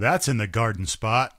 That's in the garden spot.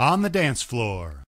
On the dance floor.